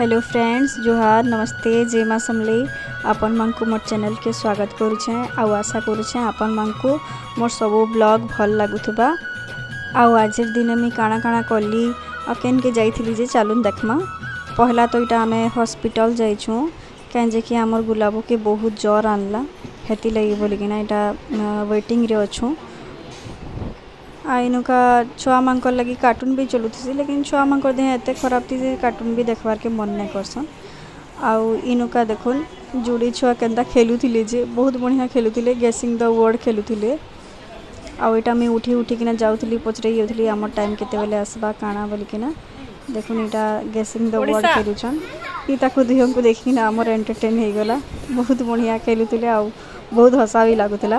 hello friends जोहार नमस्ते जे माँ समले आपन मानू मोर चैनल के स्वागत करुचे आशा करुचे आपन मानू मोर सब ब्लग भल लगुवा आज दिन मुई काणा काणा कली आ के जाइली जे चलून देखमा पहला तो यहाँ आम हस्पिटल जाइं कहीं आम कि गुलाबू के बहुत ज्वर आनला हेती लगी बोलिकिना यहाँ वेटिंग रे इनका छुआ मानकर लगी कार्टून भी चलुथी लेकिन छुआ मानकर देह एत खराब थी जे कार्टून भी देखबार के मन नहीं करसन आउ इनका देखुन जोड़ी छुआ के खेलुले जे बहुत बढ़िया खेलुले गेसिंग द वर्ड खेलुले आउ यहाँ मुझे उठी उठिकिना जाऊली पचरे जाऊली आम टाइम केतबले आसवा काणा बोलिकिना দেখুন এটা গেসিং দ ওয়ার্ল্ড খেলুছন ই তাকে দুইজনকে দেখিনা আমার এন্টারটেন হয়ে গলা বহুত বঢ়িয়া খেলুলে আউ বহুত হসা বি লাগুলা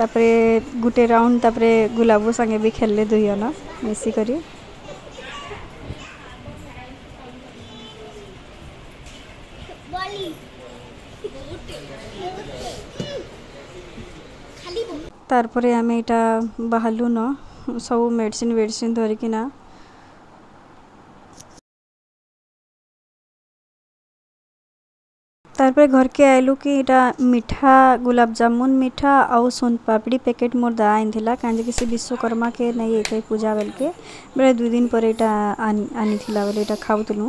তপরে গুটে রাউন্ড তপরে গোলাপু সंगे ভি খেললে দুইনা মেসি করি বললি তারপরে আমি এটা বাহালু না সব মেডিসিন বৈরসিন ধরকিনা তারপরে ঘরকে আইলু কি এটা মিঠা गुलाब जामुन मिठा आउ सोन पापड़ी पैकेट मोर दा आन थिला कांजे किसी विश्वकर्मा के नहीं एथे पूजा बेल के बेले दुई दिन पर एटा आनी थिला बोले एटा खाउतलु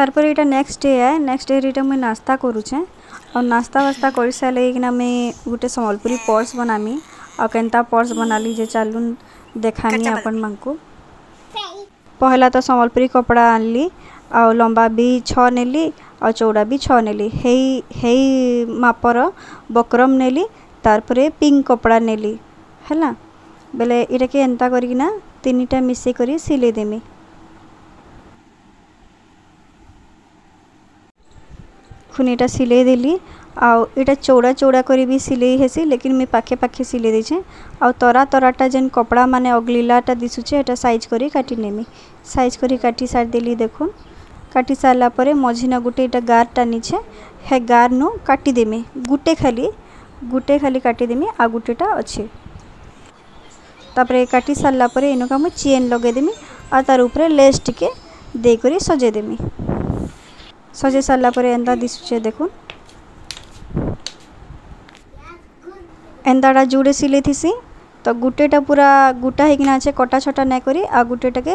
তারপরে এটা নেক্সট ডে আয় নেক্সট ডে এটা মুই নাস্তা করুছে আর নাস্তা বাস্তা করে সারে কিনা আমি গোটে সম্বলপুরী পর্স বনামি আর কেনতা পর্স বনালি যে চালুন দেখানি আপন মানকু পহলা তো সম্বলপুরী কপড়া আনলি আর লম্বা বি ছ নেলি ଆଉ ଚଉଡ଼ା ବି ଛଅ ନେଲି ହେଇ ହେଇ ମାପର ବକ୍ରମ୍ ନେଲି ତାର୍ପରେ ପିଙ୍କ୍ କପଡ଼ା ନେଲି ହେଲା ବେଲେ ଇଟାକେ ଏନ୍ତା କରିକିନା ତିନିଟା ମିଶେଇ କରି ସିଲେଇ ଦେମି ଖୁନି ଏଇଟା ସିଲେଇ ଦେଲି ଆଉ ଏଇଟା ଚଉଡ଼ା ଚଉଡ଼ା କରି ବି ସିଲେଇ ହେସି ଲେକିନ୍ ମୁଇଁ ପାଖେ ପାଖେ ସିଲେଇ ଦେଇଛେ ଆଉ ତରା ତରାଟା ଯେନ୍ କପଡ଼ା ମାନେ ଅଗଲିଲାଟା ଦିଶୁଛେ ଏଇଟା ସାଇଜ୍ କରି କାଟି ନେମି ସାଇଜ୍ କରି କାଟି ସାରିଦେଲି ଦେଖୁନ୍ କାଟି ସାରିଲା ପରେ ମଝିନା ଗୋଟେ ଏଇଟା ଗାର୍ଟା ନେଇଛେ ହେ ଗାର୍ନୁ କାଟିଦେମି ଗୁଟେ ଖାଲି ଗୁଟେ ଖାଲି କାଟିଦେମି ଆଉ ଗୁଟେଟା ଅଛେ ତାପରେ କାଟି ସାରିଲା ପରେ ଏନକା ମୁଁ ଚେନ୍ ଲଗେଇଦେମି ଆଉ ତାର ଉପରେ ଲେସ୍ ଟିକେ ଦେଇକରି ସଜେଇଦେମି ସଜେଇ ସାରିଲା ପରେ ଏନ୍ତା ଦିଶୁଛେ ଦେଖୁନ୍ ଏନ୍ତାଟା ଯୋଡ଼େ ସିଲେଇ ଥିସି ତ ଗୁଟେଟା ପୁରା ଗୁଟା ହେଇକିନା ଅଛେ କଟା ଛଟା ନାଇଁ କରି ଆଉ ଗୁଟେଟାକେ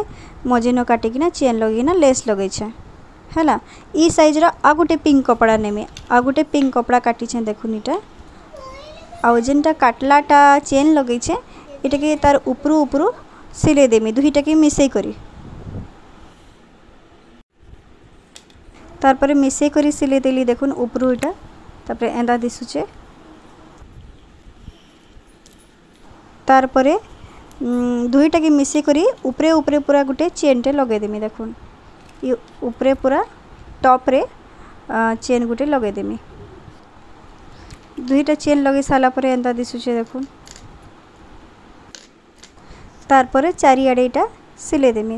ମଝିନ କାଟିକିନା ଚେନ୍ ଲଗେଇକିନା ଲେସ୍ ଲଗେଇଛେ ହେଲା ଇ ସାଇଜ୍ର ଆଉ ଗୋଟେ ପିଙ୍କ୍ କପଡ଼ା ନେମି ଆଉ ଗୋଟେ ପିଙ୍କ୍ କପଡ଼ା କାଟିଛେ ଦେଖୁନ୍ ଇଟା ଆଉ ଯେନ୍ଟା କାଟ୍ଲାଟା ଚେନ୍ ଲଗେଇଛେ ଇଟାକେ ତାର୍ ଉପରୁ ଉପରୁ ସିଲେଇ ଦେମି ଦୁଇଟାକେ ମିଶେଇ କରି ତାର୍ପରେ ମିଶେଇ କରି ସିଲେଇ ଦେଲି ଦେଖୁନ୍ ଉପରୁ ଇଟା ତାପରେ ଏନ୍ତା ଦିଶୁଛେ তারপরে দুইটাকে মিশিয়ে উপরে উপরে পুরা গোটে চেনটে লগাইদেমি দেখুন ই উপরে পুরা টপরে চেন গোটে লগাইদেমি দুইটা চেন লগাই সারা পরে এন্তা দিশুছে দেখুন তারপরে চারিআড়ে এটা সিলাই দেমি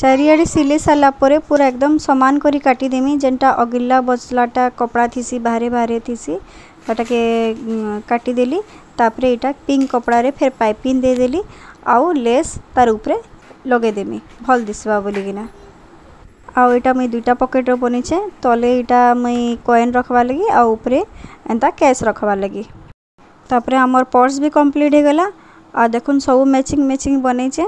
চারিআড়ে ସିଲେଇ ସାରିଲା ପରେ ପୁରା ଏକଦମ୍ ସମାନ କରି କାଟିଦେମି ଯେନ୍ଟା ଅଗିଲ୍ଲା ବଚଲାଟା କପଡ଼ା ଥିସି ବାହାରେ ବାହାରେ ଥିସି ସେଟାକେ କାଟିଦେଲି ତାପରେ ଏଇଟା ପିଙ୍କ କପଡ଼ାରେ ଫେର୍ ପାଇପିନ୍ ଦେଇଦେଲି ଆଉ ଲେସ୍ ତାର ଉପରେ ଲଗେଇଦେମି ଭଲ ଦିଶବା ବୋଲିକିନା ଆଉ ଏଇଟା ମୁଇଁ ଦୁଇଟା ପକେଟ୍ର ବନେଇଛେ ତଲେ ଏଇଟା ମୁଇଁ କଏନ୍ ରଖବାର୍ ଲାଗି ଆଉ ଉପରେ ଏନ୍ତା କ୍ୟାସ୍ ରଖବାର୍ ଲାଗି ତାପରେ ଆମର ପର୍ସ ବି କମ୍ପ୍ଲିଟ୍ ହେଇଗଲା ଆଉ ଦେଖୁନ୍ ସବୁ ମ୍ୟାଚିଂ ମ୍ୟାଚିଂ ବନେଇଛେ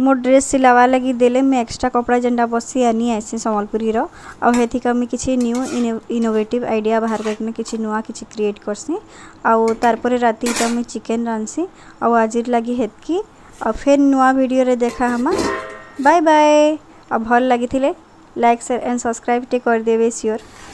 ମୋ ଡ୍ରେସ୍ ସିଲାବା ଲାଗି ଦେଲେ ମୁଇଁ ଏକ୍ସଟ୍ରା କପଡ଼ା ଯେନ୍ଟା ବସି ଆନି ଆଏସି ସମ୍ବଲପୁରୀର ଆଉ ହେଥିକା ମୁଇଁ କିଛି ନ୍ୟୁ ଇନୋଭେଟିଭ୍ ଆଇଡ଼ିଆ ବାହାର କରିକି ମୁଇଁ କିଛି ନୂଆ କିଛି କ୍ରିଏଟ୍ କର୍ସି ଆଉ ତାର୍ ପରେ ରାତିଟା ମୁଇଁ ଚିକେନ୍ ରାନ୍ଧ୍ସି ଆଉ ଆଜିର୍ ଲାଗି ହେତ୍କି ଆଉ ଫେର୍ ନୂଆ ଭିଡ଼ିଓରେ ଦେଖାହେମା ବାଏ ବାଏ ଆଉ ଭଲ୍ ଲାଗିଥିଲେ ଲାଇକ୍ ସେୟାର୍ ଆଣ୍ଡ ସବସ୍କ୍ରାଇବ୍ଟେ କରିଦେବେ ସିଓର୍